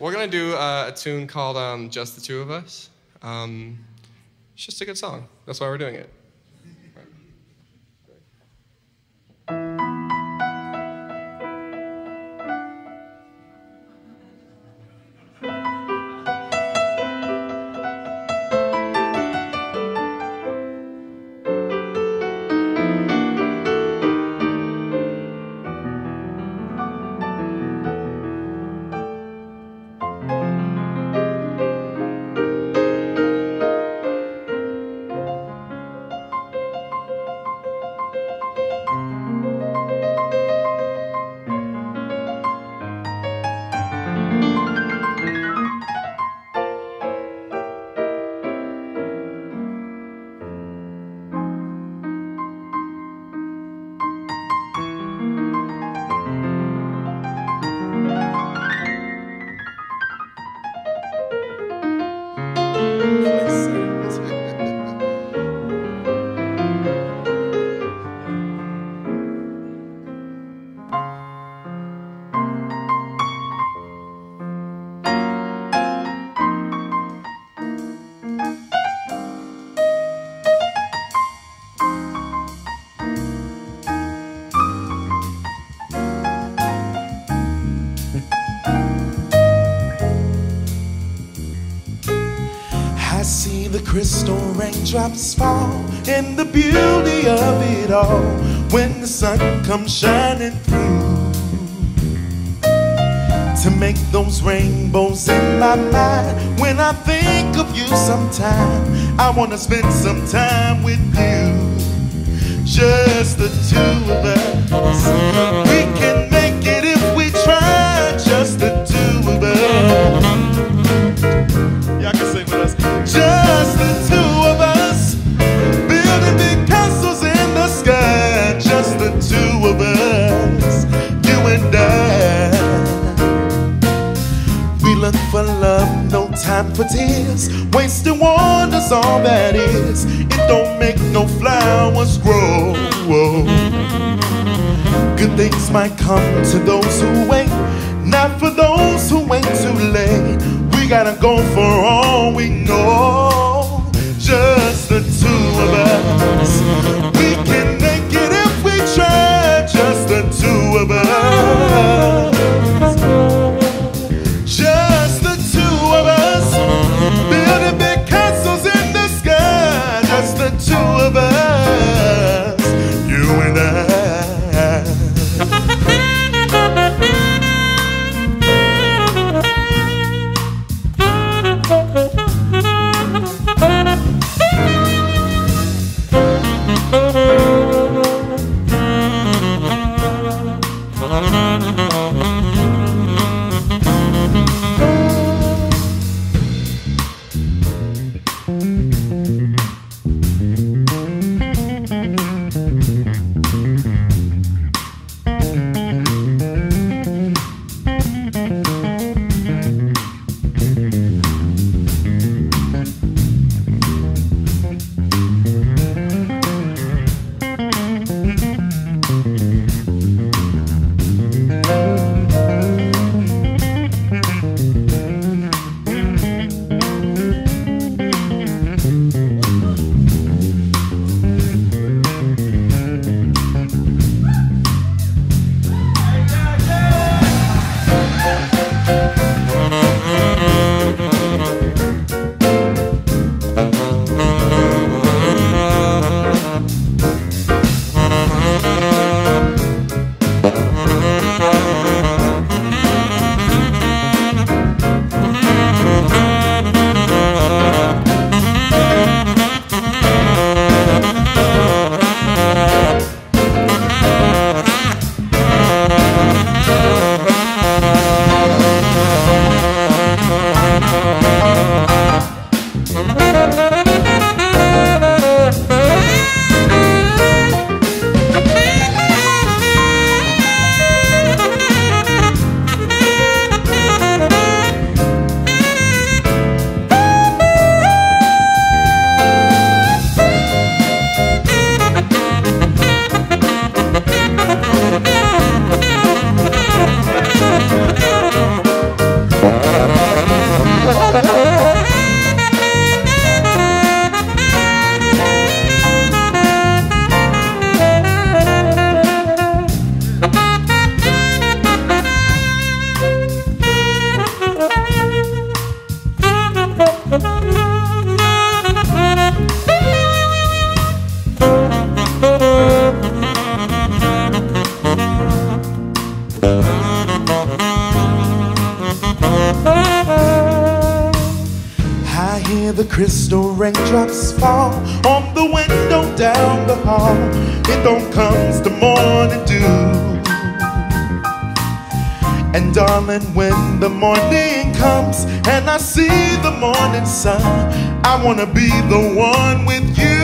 We're gonna do uh, a tune called um, "Just the Two of Us." Um, it's just a good song. That's why we're doing it. The crystal raindrops fall and the beauty of it all when the sun comes shining through. To make those rainbows in my mind when I think of you sometime I want to spend some time with you. Just the two of us. we of us, you and I. We look for love, no time for tears. Wasting wonders, all that is. It don't make no flowers grow. Good things might come to those who wait, not for those who wait too late. We gotta go for all we know. Just hear the crystal raindrops fall on the window down the hall. It don't comes the morning dew. And darling, when the morning comes and I see the morning sun, I wanna be the one with you,